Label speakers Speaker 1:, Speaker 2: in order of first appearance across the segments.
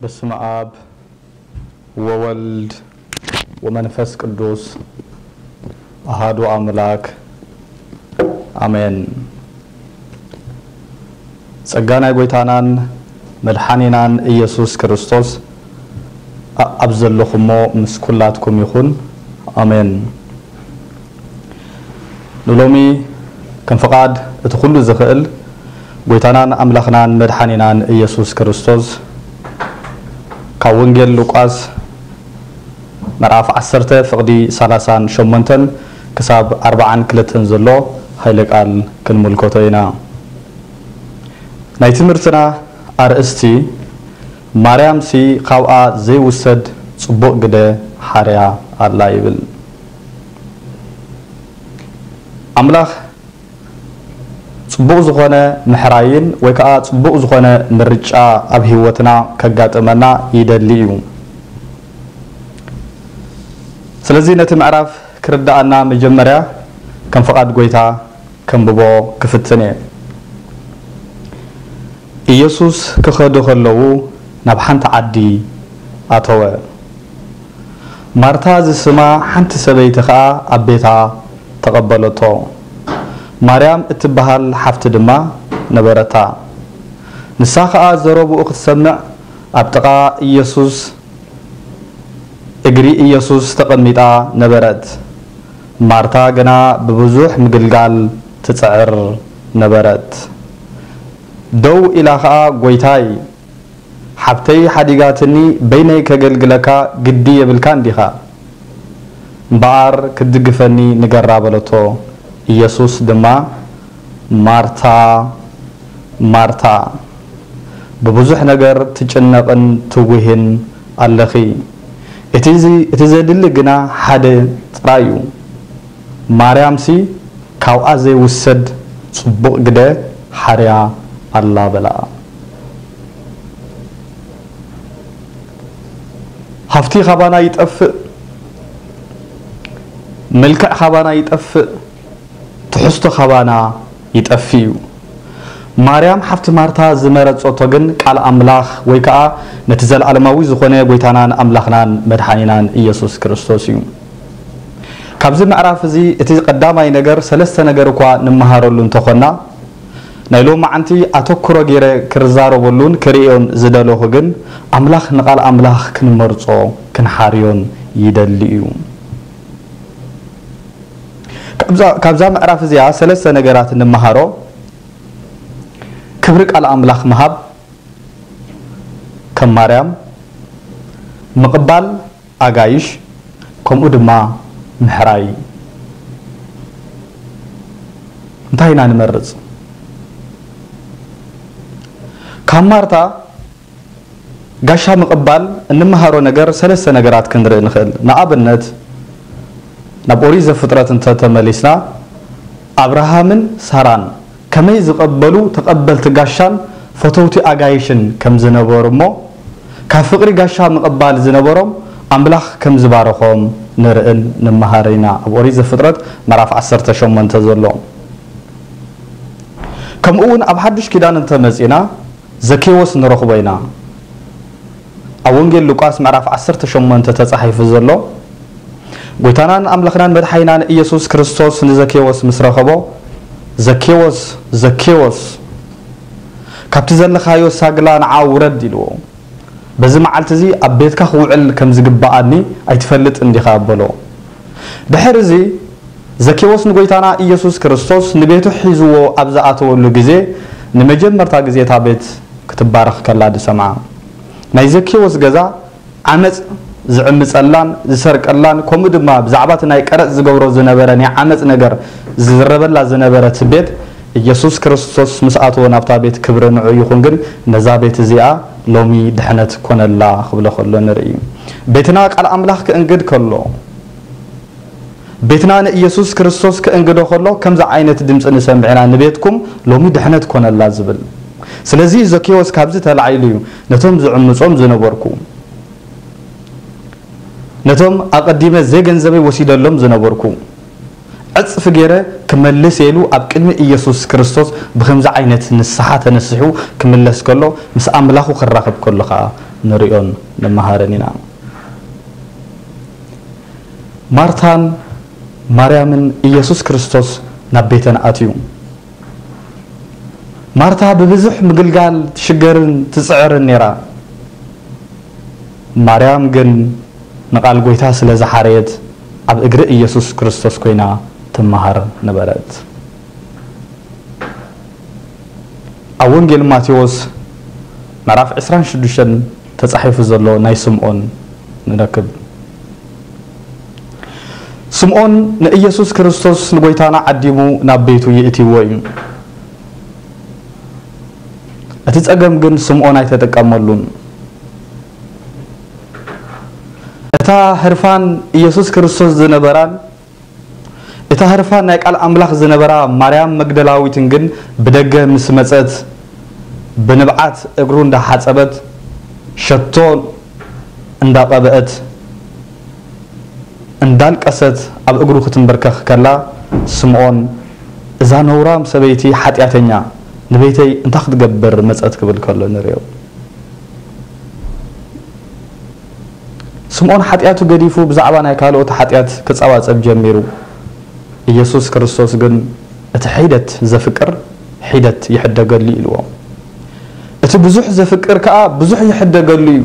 Speaker 1: በስመ አብ ወወልድ ወመንፈስ ቅዱስ አሃዱ አምላክ አሜን። ጸጋ ናይ ጎይታናን መድሓኒናን ኢየሱስ ክርስቶስ ኣብ ዘለኹሞ ምስ ኩላትኩም ይኹን ኣሜን። ንሎሚ ከም ፍቓድ እቲ ኩሉ ዝኽእል ጎይታናን ኣምላኽናን መድሓኒናን ኢየሱስ ክርስቶስ ካብ ወንጌል ሉቃስ ምዕራፍ 10 ፍቕዲ 38 ክሳብ 42 ዘሎ ሃይለ ቃል ክንምልከቶ ኢና። ናይ ትምህርትና ኣርእስቲ ማርያም ሲ ካብኣ ዘይውሰድ ፅቡቕ ግደ ሓርያ ኣላ ይብል። ኣምላኽ ፅቡቕ ዝኾነ ምሕራይን ወይ ከዓ ፅቡቕ ዝኾነ ምርጫ ኣብ ሂወትና ከጋጥመና ይደሊ እዩ። ስለዚ ነቲ ምዕራፍ ክርዳኣና መጀመርያ ከም ፍቓድ ጎይታ ከንብቦ ክፍትን እየ። ኢየሱስ ክኸዱ ከለዉ ናብ ሓንቲ ዓዲ ኣተወ። ማርታ ዝስማ ሓንቲ ሰበይቲ ከዓ ኣብ ቤታ ተቐበለቶ ማርያም እትበሃል ሓፍቲ ድማ ነበረታ። ንሳ ከዓ ዘረብኡ ክትሰምዕ ኣብ ጥቓ ኢየሱስ እግሪ ኢየሱስ ተቐሚጣ ነበረት። ማርታ ገና ብብዙሕ ምግልጋል ትፅዕር ነበረት። ደው ኢላ ከዓ ጎይታይ ሓብተይ ሓዲጋትኒ በይነይ ከገልግለካ ግዲ የብልካ እንዲኻ። እምበኣር ክድግፈኒ ንገራ በለቶ ኢየሱስ ድማ ማርታ ማርታ። ብብዙሕ ነገር ትጭነቕን ትውህን ኣለኺ። እቲ ዘድሊ ግና ሓደ ጥራይ እዩ። ሲ ካብኣ ዘይውሰድ ፅቡቕ ግደ ሓርያ ኣላ በላ። ሃፍቲ ካባና ይጠፍእ መልክዕ ካባና ይጠፍእ ትሕዝቶ ካባና ይጠፊ እዩ። ማርያም ሓፍቲ ማርታ ዝመረፀቶ ግን ቃል ኣምላኽ ወይ ከዓ ነቲ ዘለኣለማዊ ዝኾነ ጎይታናን ኣምላኽናን መድሓኒናን ኢየሱስ ክርስቶስ እዩ። ካብዚ ምዕራፍ እዚ እቲ ቀዳማይ ነገር ሰለስተ ነገር እኳ ንመሃረሉ እንተኾና ናይ ሎም መዓንቲ ኣተኩሮ ገይረ ክርዛረበሉን ክሪኦን ዝደለኹ ግን ኣምላኽ ንቓል ኣምላኽ ክንመርፆ ክንሓርዮን ይደሊ እዩ ካብዛ ምዕራፍ እዚኣ ሰለስተ ነገራት እንመሃሮ። ክብሪ ቃል ኣምላኽ ምሃብ ከም ማርያም ምቕባል ኣጋይሽ ከምኡ ድማ ምሕራይ እንታይ ኢና ንመርፅ? ካብ ማርታ ጋሻ ምቕባል እንመሃሮ ነገር ሰለስተ ነገራት ክንርኢ ንኽእል። ንኣብነት ናብ ኦሪት ዘፍጥረት እንተተመሊስና ኣብርሃምን ሳራን ከመይ ዝቐበሉ ተቐበልቲ ጋሻን ፈተውቲ ኣጋይሽን ከም ዝነበሩ እሞ ካብ ፍቕሪ ጋሻ ምቕባል ዝነበሮም ኣምላኽ ከም ዝባረኾም ንርእን ንመሃር ኢና ኣብ ኦሪት ዘፍጥረት ምዕራፍ 18 ዘሎ። ከምኡ እውን ኣብ ሓዱሽ ኪዳን እንተመፂና ዘኬዎስ ንረኽቦ ኢና። ኣብ ወንጌል ሉቃስ ምዕራፍ 18 ተፃሒፉ ዘሎ ጎይታናን ኣምላኽናን መድሓይናን ኢየሱስ ክርስቶስ ንዘኬዎስ ምስ ረኸቦ ዘኬዎስ ዘኬዎስ ካብቲ ዘለኻዮ ሳግላ ንዓ ውረድ ኢልዎ። በዚ መዓልቲ እዚ ኣብ ቤትካ ክውዕል ከም ዝግባኣኒ ኣይትፈልጥ እንዲኻ ኣበሎ። ድሕሪ እዚ ዘኬዎስ ንጎይታና ኢየሱስ ክርስቶስ ንቤቱ ሒዝዎ ኣብ ዝኣተወሉ ግዜ ንመጀመርታ ግዜ እታ ቤት ክትባረኽ ከላ ድሰምዓ ናይ ዘኬዎስ ገዛ ዓመፅ ዝዕምፀላን ዝሰርቀላን ከምኡ ድማ ብዛዕባ እቲ ናይ ቀረፅ ዝገብሮ ዝነበረ ናይ ዓመፅ ነገር ዝዝረበላ ዝነበረት ቤት ኢየሱስ ክርስቶስ ምስ ኣተወ ናብታ ቤት ክብሪ ንዑ ይኹን ግን ነዛ ቤት እዚኣ ሎሚ ድሕነት ኮነላ ክብሎ ከሎ ንርኢ። ቤትና ቃል ኣምላኽ ክእንግድ ከሎ ቤትና ንኢየሱስ ክርስቶስ ክእንግዶ ከሎ ከምዚ ዓይነት ድምፂ ንሰምዒና ንቤትኩም ሎሚ ድሕነት ኮነላ ዝብል። ስለዚ ዘኬዎስ ካብዚ ተላዒሉ እዩ። ነቶም ዝዕምፆም ዝነበርኩ ነቶም ኣቀዲመ ዘይገንዘበይ ወሲደሎም ዝነበርኩ። ዕፅፊ ገይረ ክመልስ የሉ ኣብ ቅድሚ ኢየሱስ ክርስቶስ ብከምዚ ዓይነት ንስሓ ተነሲሑ ክምለስ ከሎ ምስ ኣምላኹ ክራኸብ ከሎ ከዓ ንሪኦን ንመሃረን ኢና። ማርታን ማርያምን ኢየሱስ ክርስቶስ ናብ ቤተን ኣትዩ። ማርታ ብብዙሕ ምግልጋል ትሽገርን ትፅዕርን ነይራ። ማርያም ግን ንቓል ጎይታ ስለ ዝሓረየት ኣብ እግሪ ኢየሱስ ክርስቶስ ኮይና ትመሃር ነበረት። ኣብ ወንጌል ማቴዎስ ምዕራፍ 26 ተፃሒፉ ዘሎ ናይ ስምዖን ንረክብ። ስምዖን ንኢየሱስ ክርስቶስ ንጎይታና ዓዲሙ ናብ ቤቱ ይእትይዎ እዩ። እቲ ፀገም ግን ስምዖን ኣይተጠቀመሉን እታ ህርፋን ኢየሱስ ክርስቶስ ዝነበራን እታ ህርፋን ናይ ቃል ኣምላኽ ዝነበራ ማርያም መግደላዊትን ግን ብደገ ምስ መፀት ብንብዓት እግሩ እንዳሓፀበት ሸቶ እንዳቐብአት እንዳልቀሰት ኣብ እግሩ ክትንበርከኽ ከላ ስምዖን እዛ ነውራም ሰበይቲ ሓጢኣተኛ ንቤተይ እንታይ ክትገብር መፀት ክብል ከሎ ንሪኦ ስምዖን ሓጢኣቱ ገዲፉ ብዛዕባ ናይ ካልኦት ሓጢኣት ክፀዋፀብ ጀሚሩ። ኢየሱስ ክርስቶስ ግን እቲ ሒደት ዘፍቅር ሒደት ይሕደገሉ ኢልዎ። እቲ ብዙሕ ዘፍቅር ከዓ ብዙሕ ይሕደገሉ እዩ።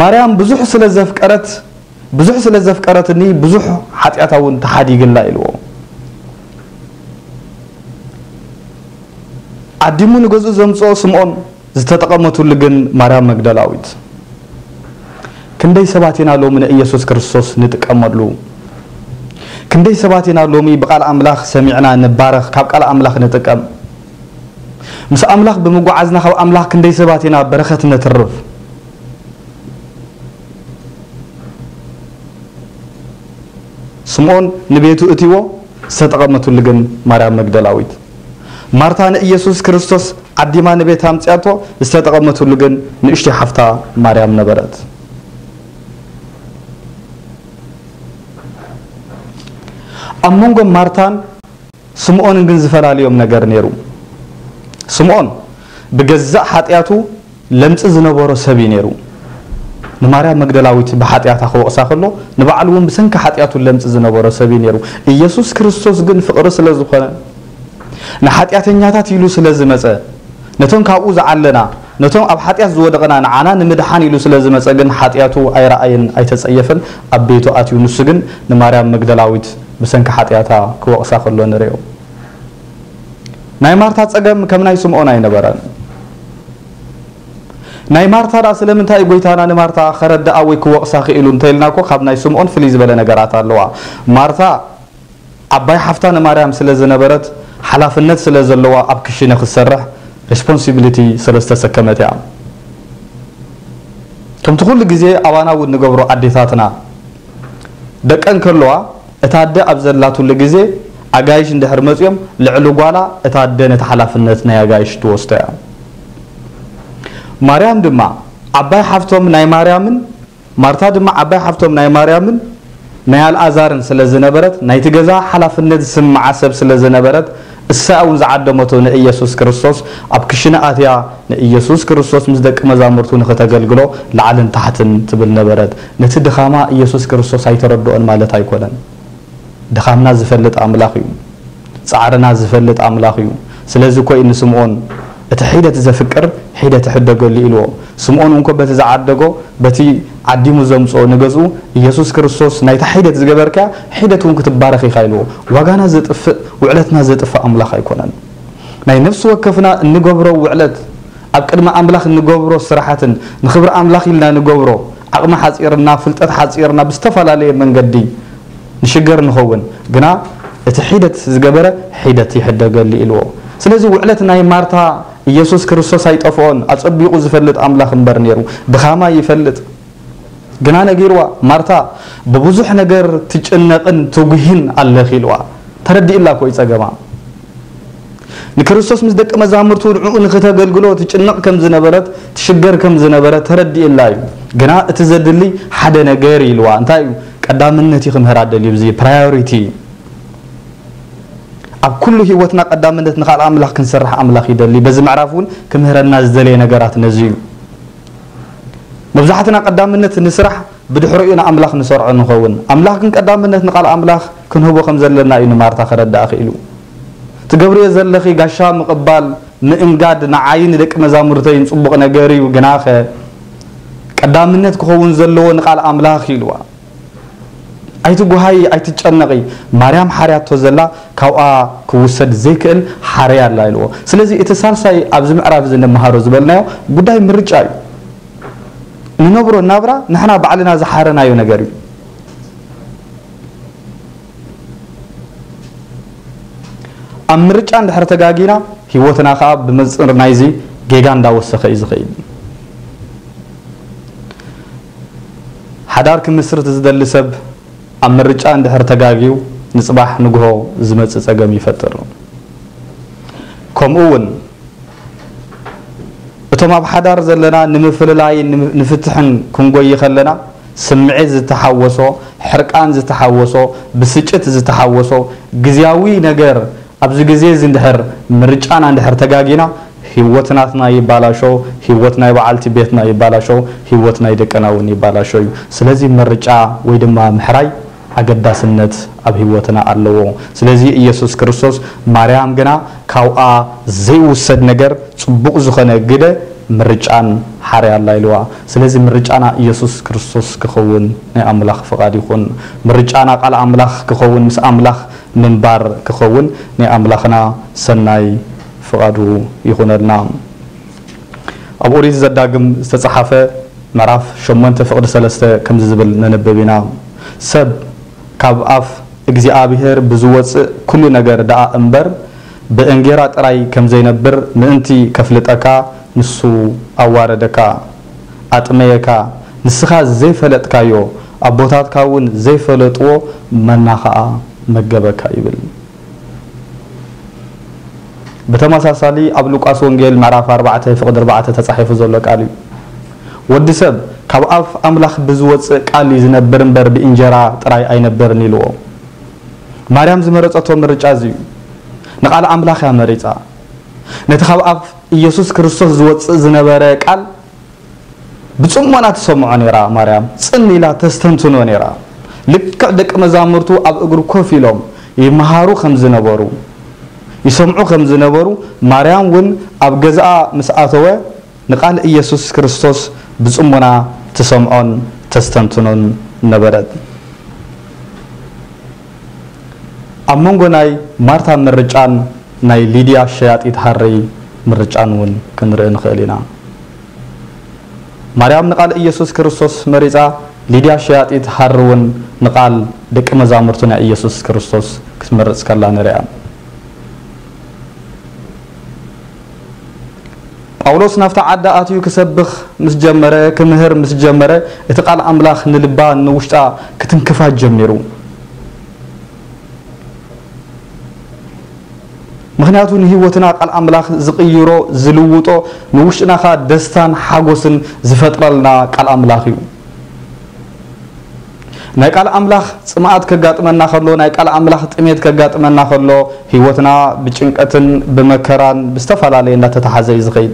Speaker 1: ማርያም ብዙሕ ስለ ዘፍቀረት ብዙሕ ስለ ዘፍቀረትኒ ብዙሕ ሓጢኣታ እውን ተሓዲግላ ኢልዎ። ዓዲሙ ንገዝኡ ዘምፅኦ ስምዖን ዝተጠቐመትሉ ግን ማርያም መግደላዊት። ክንደይ ሰባት ኢና ሎሚ ንኢየሱስ ክርስቶስ ንጥቀመሉ? ክንደይ ሰባት ኢና ሎሚ ብቃል ኣምላኽ ሰሚዕና ንባረኽ ካብ ቃል ኣምላኽ ንጥቀም? ምስ ኣምላኽ ብምጓዓዝና ካብ ኣምላኽ ክንደይ ሰባት ኢና በረኸት ነትርፍ? ስምዖን ንቤቱ እትይዎ ዝተጠቐመትሉ ግን ማርያም መግደላዊት። ማርታ ንኢየሱስ ክርስቶስ ዓዲማ ንቤታ ምፅያቶ ዝተጠቐመትሉ ግን ንእሽተይ ሓፍታ ማርያም ነበረት። ኣብ መንጎ ማርታን ስምዖንን ግን ዝፈላለዮም ነገር ነይሩ። ስምዖን ብገዛእ ሓጢኣቱ ለምፂ ዝነበሮ ሰብ እዩ ነይሩ። ንማርያም መግደላዊት ብሓጢኣታ ክወቕሳ ከሎ ንባዕሉ እውን ብሰንኪ ሓጢኣቱ ለምፂ ዝነበሮ ሰብ እዩ ነይሩ። ኢየሱስ ክርስቶስ ግን ፍቕሪ ስለ ዝኾነ ንሓጢኣተኛታት ኢሉ ስለ ዝመፀ ነቶም ካብኡ ዝዓለና ነቶም ኣብ ሓጢኣት ዝወደቐና ንዓና ንምድሓን ኢሉ ስለ ዝመፀ ግን ሓጢኣቱ ኣይረኣየን ኣይተፀየፈን ኣብ ቤቱ ኣትዩ ንሱ ግን ንማርያም መግደላዊት ብሰንኪ ሓጢኣታ ክወቕሳ ከሎ ንሪኦ። ናይ ማርታ ፀገም ከም ናይ ስምዖን ኣይነበረን። ናይ ማርታ ዳ ስለምንታይ ጎይታና ንማርታ ከረዳኣ ወይ ክወቕሳ ክኢሉ እንተኢልና ኮ ካብ ናይ ስምዖን ፍልይ ዝበለ ነገራት ኣለዋ። ማርታ ዓባይ ሓፍታ ንማርያም ስለ ዝነበረት ሓላፍነት ስለ ዘለዋ ኣብ ክሽነ ክትሰርሕ responsibility ስለ ዝተሰከመት እያ ከምቲ ኩሉ ግዜ ኣባና እውን ንገብሮ ኣዴታትና ደቀን ከለዋ እታ ኣደ ኣብ ዘላትሉ ግዜ ኣጋይሽ እንድሕር መፅኦም ልዕሊ ጓላ እታ ኣደ ነቲ ሓላፍነት ናይ ኣጋይሽ ትወስዶ እያ ማርያም ድማ ዓባይ ሓፍቶም ናይ ማርያምን ማርታ ድማ ዓባይ ሓፍቶም ናይ ማርያምን ናይ ኣልኣዛርን ስለ ናይቲ ገዛ ሓላፍነት ዝስምዓ ሰብ ስለ እሳ እውን ዝዓደመቶ ንኢየሱስ ክርስቶስ ኣብ ክሽነ ኣትያ ንኢየሱስ ክርስቶስ ምስ ደቂ መዛሙርቱ ንክተገልግሎ ላዕልን ታሕትን ትብል ነበረት። ነቲ ድኻማ ኢየሱስ ክርስቶስ ኣይተረድኦን ማለት ኣይኮነን። ድኻምና ዝፈልጥ ኣምላኽ እዩ። ፃዕርና ዝፈልጥ ኣምላኽ እዩ። ስለዚ ኮይ ንስምዖን እቲ ሒደት ዘፍቅር ሒደት ሕደገሉ ኢልዎ። ስምዖን እንኮ በቲ ዝዓደጎ በቲ ዓዲሙ ዘምፅኦ ንገዝኡ ኢየሱስ ክርስቶስ ናይታ ሒደት ዝገበርካ ሒደት እውን ክትባረኽ ኢኻ ኢልዎ ዋጋና ዘጥፍእ ውዕለትና ዘጥፍእ ኣምላኽ ኣይኮነን። ናይ ነፍሲ ወከፍና እንገብሮ ውዕለት ኣብ ቅድሚ ኣምላኽ እንገብሮ ስራሓትን ንክብሪ ኣምላኽ ኢልና ንገብሮ ዓቕሚ ሓፂርና ፍልጠት ሓፂርና ብዝተፈላለየ መንገዲ ንሽገር ንኸውን። ግና እቲ ሒደት ዝገበረ ሒደት ይሕደገሉ ኢልዎ። ስለዚ ውዕለት ናይ ማርታ ኢየሱስ ክርስቶስ ኣይጠፍኦን። ኣፀቢቑ ዝፈልጥ ኣምላኽ እምበር ነይሩ። ድኻማ ይፈልጥ ግና ነጊርዋ ማርታ ብብዙሕ ነገር ትጭነቕን ትጉሂን ኣለኺ ኢልዋ። ተረዲእላ ኮይ ፀገማ ንክርስቶስ ምስ ደቂ መዛሙርቱ ንዕኡ ንክተገልግሎ ትጭነቕ ከም ዝነበረት ትሽገር ከም ዝነበረት ተረዲእላ እዩ። ግና እቲ ዘድሊ ሓደ ነገር ኢልዋ። እንታይ እዩ? ቀዳምነት ክምህራ ደልዩ እዚ priority። ኣብ ኩሉ ሂወትና ቀዳምነት ንካልእ ኣምላኽ ክንሰርሕ ኣምላኽ ይደሊ በዚ ምዕራፍ እውን ክምህረና ዝደለየ ነገራት ነዚ እዩ መብዛሕትና ቀዳምነት ንስራሕ ብድሕሪኡ ንኣምላኽ ንሰርዖ ንኸውን። ኣምላኽ ግን ቀዳምነት ንካልእ ኣምላኽ ክንህቦ ከም ዘለና እዩ ንማርታ ክረዳእ ክኢሉ ትገብርዮ ዘለኺ ጋሻ ምቕባል ምእንጋድ ንዓይኒ ደቂ መዛሙርተይ ፅቡቕ ነገር እዩ ግናኸ ቀዳምነት ክኸውን ዘለዎ ንቃል ኣምላኽ ኢልዋ። ኣይትጓሃይ ኣይትጨነቂ ማርያም ሓርያቶ ዘላ ካብኣ ክውሰድ ዘይክእል ሓርያ ኣላ ኢልዎ። ስለዚ እቲ ሳልሳይ ኣብዚ ምዕራፍ እዚ ንመሃሮ ዝበልናዮ ጉዳይ ምርጫ እዩ ንነብሮ ናብራ ንሕና ባዕልና ዝሓረናዮ ነገር እዩ። ኣብ ምርጫ እንድሕር ተጋጊና ሂወትና ከዓ ብመፅር ናይዚ ጌጋ እንዳወሰኸ እዩ ዝኽእል ሓዳር ክምስርት ዝደሊ ሰብ ኣብ ምርጫ እንድሕር ተጋጊው ንፅባሕ ንግሆ ዝመፅእ ፀገም ይፈጥር። ከምኡ እውን እቶም ኣብ ሓዳር ዘለና ንምፍልላይን ንፍትሕን ክንጎይ ከለና ስምዒት ዝተሓወሶ ሕርቃን ዝተሓወሶ ብስጭት ዝተሓወሶ ግዝያዊ ነገር ኣብዚ ግዜ እዚ እንድሕር ምርጫና እንድሕር ተጋጊና ሂወትናትና ይባላሾ ሂወት ናይ በዓልቲ ቤትና ይባላሾ ሂወት ናይ ደቀና እውን ይባላሾ እዩ። ስለዚ ምርጫ ወይ ድማ ምሕራይ ኣገዳስነት ኣብ ሂወትና ኣለዎ ስለዚ ኢየሱስ ክርስቶስ ማርያም ግና ካብኣ ዘይውሰድ ነገር ፅቡቕ ዝኾነ ግደ ምርጫን ሓርያ ኣላ ኢልዋ። ስለዚ ምርጫና ኢየሱስ ክርስቶስ ክኸውን ናይ ኣምላኽ ፍቓድ ይኹን። ምርጫና ቃል ኣምላኽ ክኸውን ምስ ኣምላኽ ምንባር ክኸውን ናይ ኣምላኽና ሰናይ ፍቓዱ ይኹነልና። ኣብ ኦሪት ዘዳግም ዝተፃሓፈ ምዕራፍ 8 ፍቕዲ 3 ከምዚ ዝብል ነንብብ ኢና። ሰብ ካብ ኣፍ እግዚኣብሄር ብዝወፅእ ኩሉ ነገር ደኣ እምበር ብእንጌራ ጥራይ ከም ዘይነብር ምእንቲ ከፍልጠካ ንሱ ኣዋረደካ ኣጥመየካ ንስኻ ዘይፈለጥካዮ ኣቦታትካ እውን ዘይፈለጥዎ መና ከዓ መገበካ ይብል። ብተመሳሳሊ ኣብ ሉቃስ ወንጌል ምዕራፍ 4 ፍቅዲ 4 ተፃሒፉ ዘሎ ቃል እዩ። ወዲ ሰብ ካብ ኣፍ ኣምላኽ ብዝወፅእ ቃል እዩ ዝነብር እምበር ብእንጀራ ጥራይ ኣይነበርን ኢልዎ። ማርያም ዝመረፀቶ ምርጫ እዩ። ንቃል ኣምላኽ እያ መሪፃ። ነቲ ካብ ኣፍ ኢየሱስ ክርስቶስ ዝወፅእ ዝነበረ ቃል ብፅሞና ትሰምዖ ነራ ማርያም። ፅን ኢላ ተስተንትኖ ነራ ልክዕ ደቂ መዛሙርቱ ኣብ እግሩ ኮፍ ኢሎም ይመሃሩ ከም ዝነበሩ ይሰምዑ ከም ዝነበሩ ማርያም እውን ኣብ ገዛኣ ምስ ንቃል ኢየሱስ ክርስቶስ ብፅሞና ትሰምዖን ተስተንትኖን ነበረት ኣብ መንጎ ናይ ማርታ ምርጫን ናይ ሊድያ ሸያጢት ሃሪ ምርጫን እውን ክንርኢ ንኽእል ኢና ማርያም ንቃል ኢየሱስ ክርስቶስ መሪፃ ሊድያ ሸያጢት ሃሪ እውን ንቃል ደቂ መዛሙርቱ ናይ ኢየሱስ ክርስቶስ ክትመርፅ ከላ ንሪኣ ጳውሎስ ናብታ ዓዳ ኣትዩ ክሰብኽ ምስ ጀመረ ክምህር ምስ ጀመረ እቲ ቃል ኣምላኽ ንልባ ንውሽጣ ክትንክፋት ጀሚሩ። ምክንያቱ ንሂወትና ቃል ኣምላኽ ዝቕይሮ ዝልውጦ ንውሽጥና ኻ ደስታን ሓጎስን ዝፈጥረልና ቃል ኣምላኽ እዩ። ናይ ቃል ኣምላኽ ፅማኣት ከጋጥመና ከሎ ናይ ቃል ኣምላኽ ጥሜት ከጋጥመና ከሎ ሂወትና ብጭንቀትን ብመከራን ብዝተፈላለየ እንዳተተሓዘ እዩ ዝኸይድ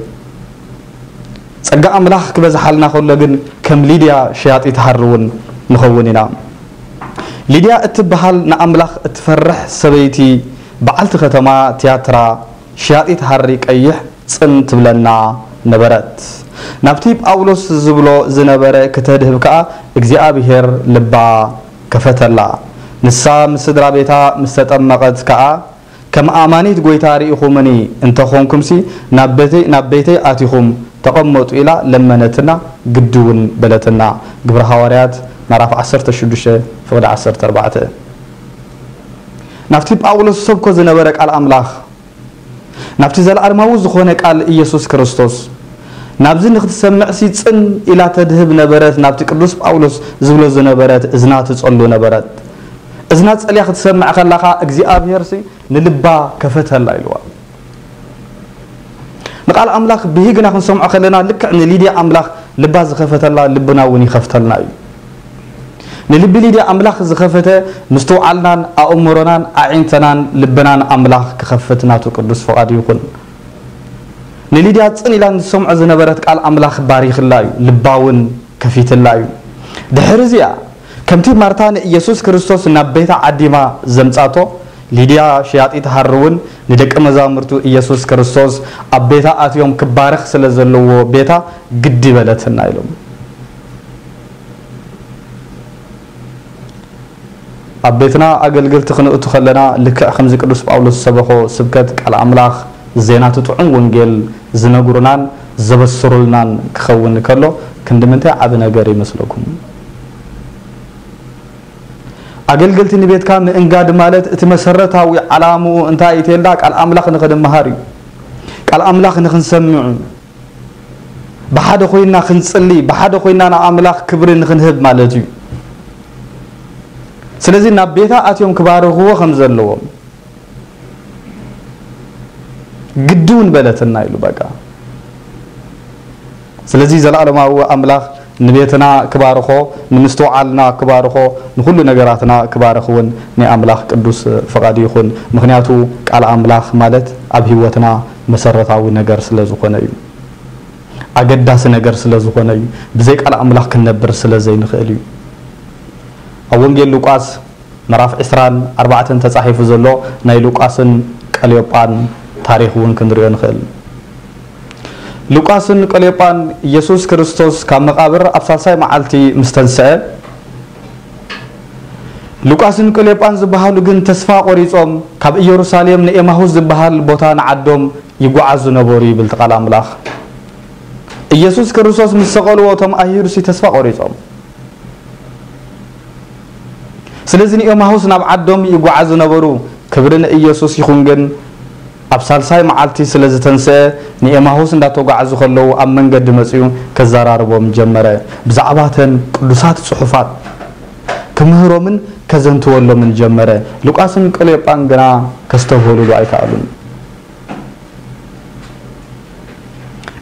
Speaker 1: ፀጋ ኣምላኽ ክበዝሓልና ከሎ ግን ከም ሊድያ ሸያጢት ሃሪ እውን ንኸውን ኢና። ሊድያ እትበሃል ንኣምላኽ እትፈርሕ ሰበይቲ በዓልቲ ከተማ ቲያትራ ሸያጢት ሃሪ ቀይሕ ፅን ትብለና ነበረት። ናብቲ ጳውሎስ ዝብሎ ዝነበረ ክተድህብ ከዓ እግዚኣብሄር ልባ ከፈተላ። ንሳ ምስ ስድራ ቤታ ምስ ተጠመቐት ከዓ ከም ኣማኒት ጎይታ ርኢኹምኒ እንተኾንኩምሲ ናብ ቤተይ ኣቲኹም ተቐመጡ ኢላ ለመነትና ግዲ እውን በለትና። ግብሪ ሃዋርያት ምዕራፍ 16 ፍቅዲ 14 ናብቲ ጳውሎስ ሰብኮ ዝነበረ ቃል ኣምላኽ ናብቲ ዘለኣለማዊ ዝኾነ ቃል ኢየሱስ ክርስቶስ። ናብዚ ንክትሰምዕሲ ፅን ኢላ ተድህብ ነበረት። ናብቲ ቅዱስ ጳውሎስ ዝብሎ ዝነበረት እዝና ትፀሉ ነበረት እዝና ፀልያ ክትሰምዕ ከላካ እግዚኣብሄርሲ ንልባ ከፈተላ ኢልዋ። ንቃል ኣምላኽ ብሂግና ክንሰምዖ ከለና ልክዕ ንሊድያ ኣምላኽ ልባ ዝኸፈተላ ልብና እውን ይኸፍተልና እዩ። ንልቢ ሊድያ ኣምላኽ ዝኸፈተ ምስትውዓልናን ኣእምሮናን ኣዒንተናን ልብናን ኣምላኽ ክኸፍት ቅዱስ ፍቓድ ይኹን። ንሊድያ ፅን ኢላ ዝሰምዖ ዝነበረት ቃል ኣምላኽ ባሪኽላ እዩ። ልባውን ከፊትላ እዩ። ድሕሪ እዚኣ ከምቲ ማርታ ንኢየሱስ ክርስቶስ ናብ ቤታ ዓዲማ ዘምፃቶ ሊድያ ሸያጢት ሃሪ እውን ንደቂ መዛሙርቱ ኢየሱስ ክርስቶስ ኣብ ቤታ ኣትዮም ክባርኽ ስለ ዘለዎ ቤታ ግዲ በለትና ኢሎም። ኣብ ቤትና ኣገልግልቲ ክንእቱ ከለና ልክዕ ከምዚ ቅዱስ ጳውሎስ ዝሰበኾ ስብከት ቃል ኣምላኽ ዜናት ጥዑም ወንጌል ዝነግሩናን ዘበስሩልናን ክኸውን ከሎ ክንዲ ምንታይ ዓብ ነገር ይመስለኩም ኣገልገልቲ ንቤትካ ምእንጋድ ማለት እቲ መሰረታዊ ዓላምኡ እንታይ እተልና ቃል ኣምላኽ ንክንመሃር እዩ። ቃል ኣምላኽ ንክንሰምዑ ብሓደ ኮይና ክንፅሊ ብሓደ ኮይና ናብ ኣምላኽ ክብሪ ንክንህብ ማለት እዩ። ስለዚ ናብ ቤታ ኣትዮም ክባርኽዎ ከም ዘለዎም። ግዲ እውን በለትና ኢሉ በቃ። ስለዚ ዘለኣለማዊ ኣምላኽ ንቤትና ክባርኾ ንምስትውዓልና ክባርኾ ንኩሉ ነገራትና ክባርኽ እውን ናይ ኣምላኽ ቅዱስ ፍቓድ ይኹን። ምክንያቱ ቃል ኣምላኽ ማለት ኣብ ሂወትና መሰረታዊ ነገር ስለ ዝኾነ እዩ። ኣገዳሲ ነገር ስለ ዝኾነ እዩ። ብዘይ ቃል ኣምላኽ ክንነብር ስለ ዘይንኽእል እዩ። ኣብ ወንጌል ሉቃስ ምዕራፍ 24 ተፃሒፉ ዘሎ ናይ ሉቃስን ቀልዮጳን ታሪክ እውን ክንሪኦ ንኽእል ሉቃስን ቀልዮጳን ኢየሱስ ክርስቶስ ካብ መቃብር ኣብ ሳልሳይ መዓልቲ ምስ ተንስአ። ሉቃስን ቀልዮጳን ዝበሃሉ ግን ተስፋ ቆሪፆም ካብ ኢየሩሳሌም ንኤማሁስ ዝበሃል ቦታ ንዓዶም ይጓዓዙ ነበሩ ይብል ቃል ኣምላኽ ኢየሱስ ክርስቶስ ምስ ሰቀልዎ እቶም ኣይሁድሲ ተስፋ ቆሪፆም። ስለዚ ንኤማሁስ ናብ ዓዶም ይጓዓዙ ነበሩ። ክብሪ ንኢየሱስ ይኹን ግን ኣብ ሳልሳይ መዓልቲ ስለ ዝተንስአ ንኤማሁስ እንዳተጓዓዙ ከለዉ ኣብ መንገዲ መፅኡ ከዘራርቦም ጀመረ። ብዛዕባ ተን ቅዱሳት ፅሑፋት ክምህሮምን ከዘንትወሎምን ጀመረ። ሉቃስን ቀልዮጳን ግና ከስተብህሉሉ ኣይከኣሉን።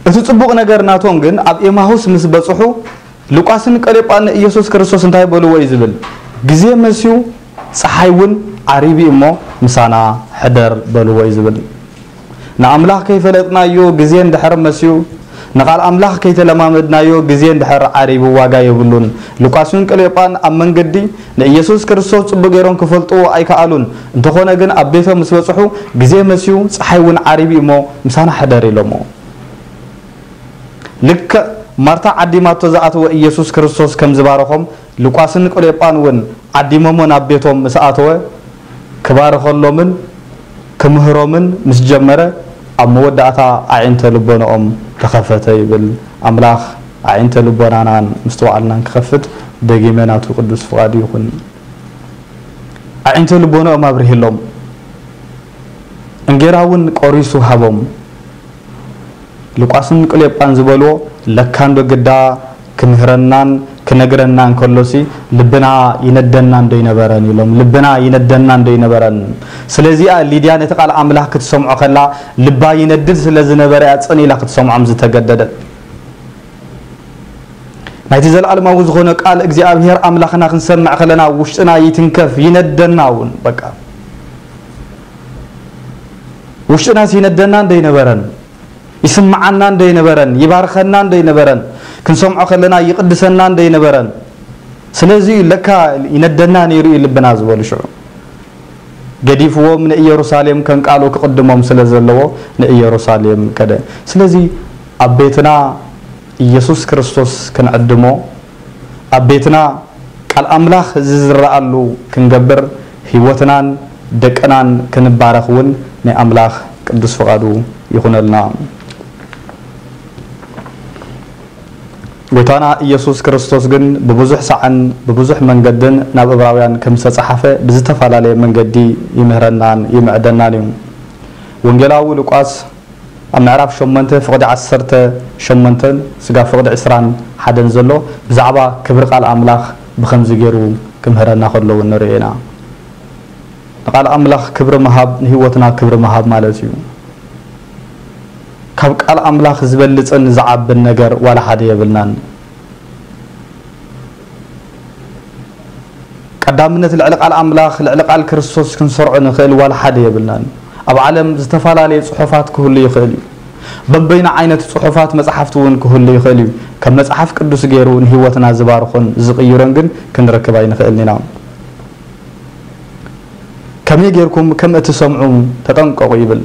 Speaker 1: እቲ ፅቡቕ ነገር ናቶም ግን ኣብ ኤማሁስ ምስ በፅሑ ሉቃስን ቀልዮጳን ንኢየሱስ ክርስቶስ እንታይ በልዎ እዩ ዝብል? ግዜ መስዩ ፀሓይ እውን ዓሪቢ እሞ ምሳና ሕደር በልዎ እዩ ዝብል ንኣምላኽ ከይፈለጥናዮ ግዜ እንድሕር መስዩ ንቓል ኣምላኽ ከይተለማመድናዮ ግዜ እንድሕር ዓሪቡ ዋጋ የብሉን። ሉቃስን ቀልዮጳን ኣብ መንገዲ ንኢየሱስ ክርስቶስ ፅቡቅ ገይሮም ክፈልጥዎ ኣይከኣሉን። እንተኾነ ግን ኣብ ቤቶም ምስ በፅሑ ግዜ መስዩ ፀሓይ እውን ዓሪቢ እሞ ምሳና ሕደር ኢሎሞ። ልክዕ ማርታ ዓዲማቶ ዝኣተወ ኢየሱስ ክርስቶስ ከም ዝባረኾም ሉቃስን ቀልዮጳን እውን ዓዲሞሞ ናብ ቤቶም ምስ ኣተወ ክባርኸሎምን ክምህሮምን ምስ ጀመረ ኣብ መወዳእታ ኣዒንተ ልቦንኦም ተኸፈተ ይብል። ኣምላኽ ኣዒንተ ልቦናናን ምስተዋዕልናን ክኸፍት ደጊመ ናቱ ቅዱስ ፍቓድ ይኹን። ኣዒንተ ልቦንኦም ኣብርሂሎም እንጌራ እውን ቆሪሱ ሃቦም። ሉቃስን ቀልዮጳን ዝበልዎ ለካንዶ ግዳ ክምህረናን ክነግረና እንከሎሲ ልብና ይነደና እንዶ ይነበረን ኢሎም ልብና ይነደና እንዶ ይነበረን ስለዚኣ ሊድያ ነቲ ቃል ኣምላኽ ክትሰምዖ ከላ ልባ ይነድድ ስለ ዝነበረ ፅን ኢላ ክትሰምዖም ዝተገደደት ናይቲ ዘለኣለማዊ ዝኾነ ቃል እግዚኣብሔር ኣምላኽና ክንሰምዕ ከለና ውሽጥና ይትንከፍ ይነደና እውን በቃ። ውሽጥናስ ይነደና እንዶ ይነበረን ይስምዓና እንዶ ይነበረን ይባርኸና እንዶ ይነበረን ክንሰምዖ ከለና ይቅድሰና እንዶ ይነበረን ስለዚ ለካ ይነደና ነይሩ እዩ ልብና ዝበሉ ሽዑ። ገዲፍዎም ንኢየሩሳሌም ከንቃሉ ክቅድሞም ስለ ዘለዎ ንኢየሩሳሌም ከደ። ስለዚ ኣብ ቤትና ኢየሱስ ክርስቶስ ክንዕድሞ ኣብ ቤትና ቃል ኣምላኽ ዝዝረኣሉ ክንገብር ሂወትናን ደቅናን ክንባረኽ እውን ናይ ኣምላኽ ቅዱስ ፍቓዱ ይኹነልና ጎይታና ኢየሱስ ክርስቶስ ግን ብብዙሕ ሰዓን ብብዙሕ መንገድን ናብ ዕብራውያን ከም ዝተፀሓፈ ብዝተፈላለየ መንገዲ ይምህረናን ይምዕደናን እዩ። ወንጌላዊ ሉቃስ ኣብ ምዕራፍ 8 ፍቕዲ 18 ስጋ ፍቕዲ 21 ዘሎ ብዛዕባ ክብሪ ቃል ኣምላኽ ብከምዚ ገይሩ ክምህረና ከለዉ ንሪኦ ኢና። ንቃል ኣምላኽ ክብሪ ምሃብ ንሂወትና ክብሪ ምሃብ ማለት እዩ ካብ ቃል ኣምላኽ ዝበልፅን ዝዓብን ነገር ዋላ ሓደ የብልናን። ቀዳምነት ልዕሊ ቃል ኣምላኽ ልዕሊ ቃል ክርስቶስ ክንሰርዖ ንኽእል ዋላ ሓደ የብልናን። ኣብ ዓለም ዝተፈላለየ ፅሑፋት ክህሉ ይኽእል እዩ። በበይና ዓይነት ፅሑፋት መፅሓፍቲ እውን ክህሉ ይኽእል እዩ። ከም መፅሓፍ ቅዱስ ገይሩ ንሂወትና ዝባርኹን ዝቕይሮን ግን ክንረክብ ኣይንኽእልን ኢና። ከመይ ጌርኩም ከም እትሰምዑ ተጠንቀቑ ይብል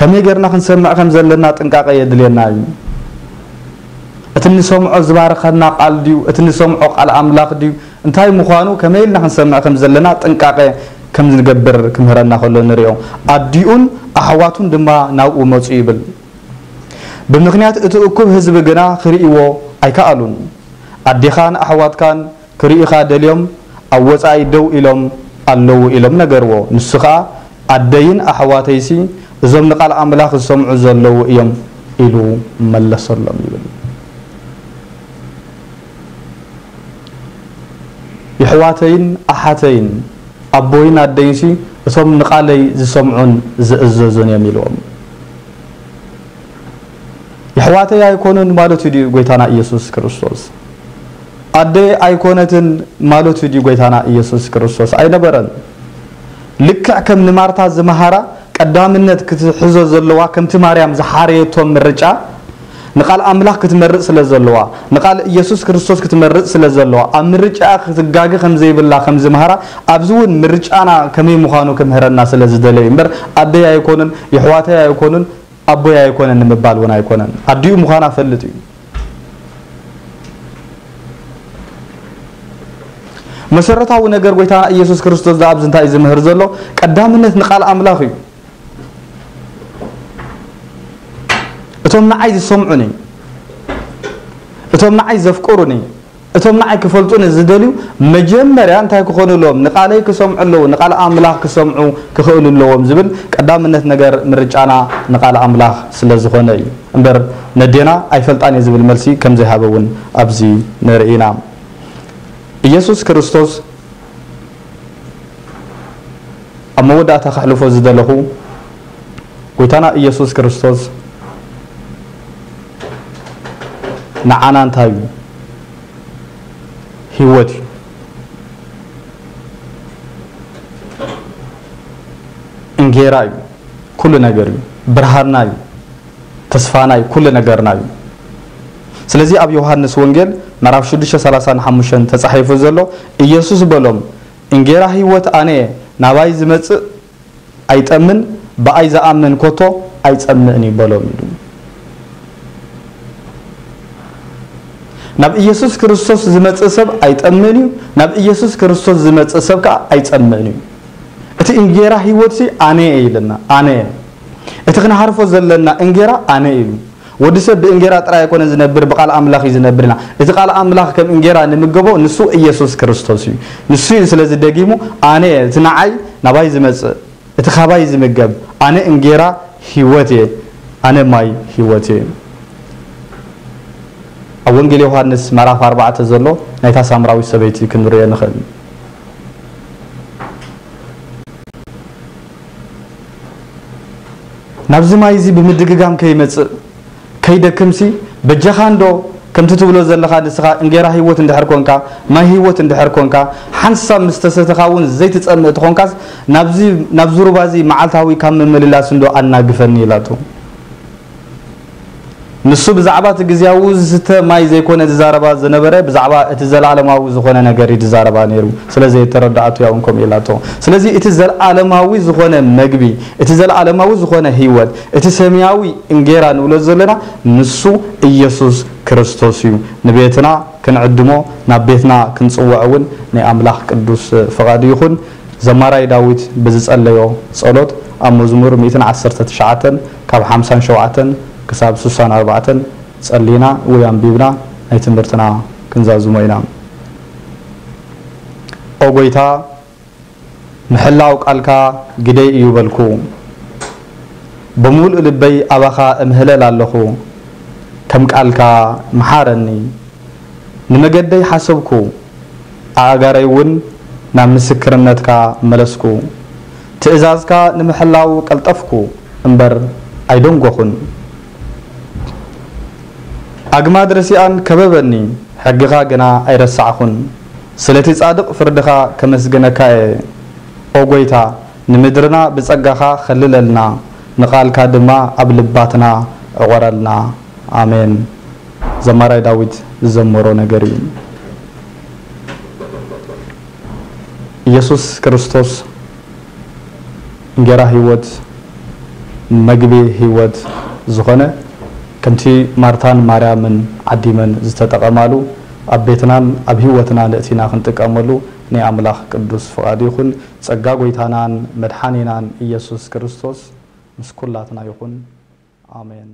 Speaker 1: ከመይ ጌርና ክንሰምዕ ከም ዘለና ጥንቃቐ የድልየና እዩ። እቲ ንሰምዖ ዝባረኸና ቃል ድዩ? እቲ ንሰምዖ ቃል ኣምላኽ ድዩ? እንታይ ምዃኑ ከመይ ኢልና ክንሰምዕ ከም ዘለና ጥንቃቐ ከም ዝገብር ክምህረና ከሎ ንሪኦ። ኣዲኡን ኣሕዋቱን ድማ ናብኡ መፁ ይብል። ብምክንያት እቲ እኩብ ህዝቢ ግና ክርእይዎ ኣይከኣሉን። ኣዴኻን ኣሕዋትካን ክርእኻ ደልዮም ኣብ ወፃኢ ደው ኢሎም ኣለዉ ኢሎም ነገርዎ። ንሱ ከዓ ኣደይን ኣሕዋተይሲ እዞም ንቃል ኣምላኽ ዝሰምዑ ዘለዉ እዮም ኢሉ መለሰሎም ይብል። ይሕዋተይን ኣሓተይን ኣቦይን ኣደይንሲ እቶም ንቃለይ ዝሰምዑን ዝእዘዙን እዮም ኢልዎም። ይሕዋተይ ኣይኮኑን ማለቱ ድዩ ጎይታና ኢየሱስ ክርስቶስ። ኣደይ ኣይኮነትን ማለቱ ድዩ ጎይታና ኢየሱስ ክርስቶስ ኣይነበረን። ልክዕ ከም ንማርታ ዝመሃራ ቀዳምነት ክትሕዞ ዘለዋ ከምቲ ማርያም ዝሓረየቶም ምርጫ ንቃል ኣምላኽ ክትመርፅ ስለ ዘለዋ ንቃል ኢየሱስ ክርስቶስ ክትመርፅ ስለ ዘለዋ ኣብ ምርጫ ክትጋጊ ከም ዘይብላ ከም ዝምሃራ ኣብዚ እውን ምርጫና ከመይ ምዃኑ ክምህረና ስለ ዝደለዩ እምበር ኣደይ ኣይኮኑን ይሕዋተይ ኣይኮኑን ኣቦይ ኣይኮነን ንምባል እውን ኣይኮነን። ኣዲኡ ምዃና ፈልጥ እዩ። መሰረታዊ ነገር ጎይታና ኢየሱስ ክርስቶስ ኣብዚ እንታይ እዩ ዝምህር ዘሎ? ቀዳምነት ንቃል ኣምላኽ እዩ እቶም ንዓይ ዝሰምዑኒ እቶም ንዓይ ዘፍቅሩኒ እቶም ንዓይ ክፈልጡኒ ዝደልዩ መጀመርያ እንታይ ክኾኑ ኣለዎም ንቃለይ ክሰምዑ ኣለዉ ንቃል ኣምላኽ ክሰምዑ ክኽእሉ ኣለዎም ዝብል ቀዳምነት ነገር ምርጫና ንቃል ኣምላኽ ስለ ዝኾነ እዩ። እምበር ነዴና ኣይፈልጣን እየ ዝብል መልሲ ከም ዘይሃበ እውን ኣብዚ ንርኢ ኢና ኢየሱስ ክርስቶስ ኣብ መወዳእታ ከሕልፎ ዝደለኹ ጎይታና ኢየሱስ ክርስቶስ ንዓና እንታይ እዩ? ሂወት እዩ። እንጌራ እዩ። ኩሉ ነገር እዩ። ብርሃንና እዩ። ተስፋና እዩ። ኩሉ ነገርና እዩ። ስለዚ ኣብ ዮሃንስ ወንጌል ምዕራፍ 635 ተፃሒፉ ዘሎ ኢየሱስ በሎም እንጌራ ሂወት ኣነ ናባይ ዝመፅእ ኣይጠምን ብኣይ ዝኣምን ኮቶ ኣይፀምእን ይበሎም ኢሉ ናብ ኢየሱስ ክርስቶስ ዝመፅእ ሰብ ኣይጠምእን እዩ። ናብ ኢየሱስ ክርስቶስ ዝመፅእ ሰብ ከዓ ኣይፀምእን እዩ። እቲ እንጌራ ሂወት ኣነ ኢለና ኣነ እቲ ክንሃርፎ ዘለና እንጌራ ኣነ እዩ። ወዲ ሰብ ብእንጌራ ጥራይ ኣይኮነ ዝነብር ብቃል ኣምላኽ እዩ ዝነብር ኢና። እቲ ቃል ኣምላኽ ከም እንጌራ ንምገቦ ንሱ ኢየሱስ ክርስቶስ እዩ። ንሱ እዩ ስለዚ ደጊሙ ኣነ እቲ ንዓይ ናባይ ዝመፅእ እቲ ካባይ ዝምገብ ኣነ እንጌራ ሂወት እየ ኣነ ማይ ሂወት እየ ኣብ ወንጌል ዮሃንስ ምዕራፍ 4 ዘሎ ናይታ ሳምራዊት ሰበይቲ ክንሪኦ ንኽእል። ናብዚ ማይ እዚ ብምድግጋም ከይመፅእ ከይደክምሲ በጀኻ እንዶ ከምቲ ትብሎ ዘለኻ ንስኻ እንጌራ ሂወት እንድሕር ኮንካ ማይ ሂወት እንድሕር ኮንካ ሓንሳብ ምስ እውን ዘይትፀምእ ትኾንካስ ናብዚ ሩባ እዚ መዓልታዊ ካብ ምምልላስ እንዶ ኣናግፈኒ ኢላቱ ንሱ ብዛዕባ እቲ ግዝያዊ ዝስተ ማይ ዘይኮነ ዝዛረባ ዝነበረ ብዛዕባ እቲ ዘለኣለማዊ ዝኾነ ነገር ዝዛረባ ነይሩ። ስለዚ ዘይተረደኣቶ እውን ከምኡ ኢላቶ ስለዚ እቲ ዘለኣለማዊ ዝኾነ መግቢ እቲ ዘለኣለማዊ ዝኾነ ሂወት እቲ ሰማያዊ እንጌራ ንብሎ ዘለና ንሱ ኢየሱስ ክርስቶስ እዩ። ንቤትና ክንዕድሞ ናብ ቤትና ክንፅውዕ እውን ናይ ኣምላኽ ቅዱስ ፍቓዱ ይኹን። ዘማራይ ዳዊት ብዝፀለዮ ጸሎት ኣብ መዝሙር 119 ካብ 57 ክሳብ 64 ጸሊና ወይ ኣንቢብና ናይ ትምህርትና ክንዛዝሞ ኢና ኦ ጎይታ ምሕላው ቃልካ ግደይ እዩ በልኩ። ብምሉእ ልበይ ኣባኻ እምህለል ኣለኹ። ከም ቃልካ መሓረኒ። ንመገደይ ሓሰብኩ። ኣእጋረይ እውን ናብ ምስክርነትካ መለስኩ። ትእዛዝካ ንምሕላው ቀልጠፍኩ። እምበር ኣይደንጎኹን ኣግማድ ረሲኣን ከበበኒ ሕጊኻ ግና ኣይረሳዕኹን። ስለቲ ጻድቕ ፍርድኻ ከመስግነካ እየ። ኦ ንምድርና ብጸጋኻ ኸልለልና ንቓልካ ድማ ኣብ ልባትና እቖረልና ኣሜን። ዘማራይ ዳዊት ዝዘመሮ ነገር እዩ። ኢየሱስ ክርስቶስ እንጀራ ህይወት መግቢ ህይወት ዝኾነ ከምቲ ማርታን ማርያምን ዓዲመን ዝተጠቐማሉ ኣብ ቤትናን ኣብ ህይወትና ንእቲና ክንጥቀመሉ ናይ ኣምላኽ ቅዱስ ፍቓዱ ይኹን። ጸጋ ጎይታናን መድሓኒናን ኢየሱስ ክርስቶስ ምስ ኩላትና ይኹን። ኣሜን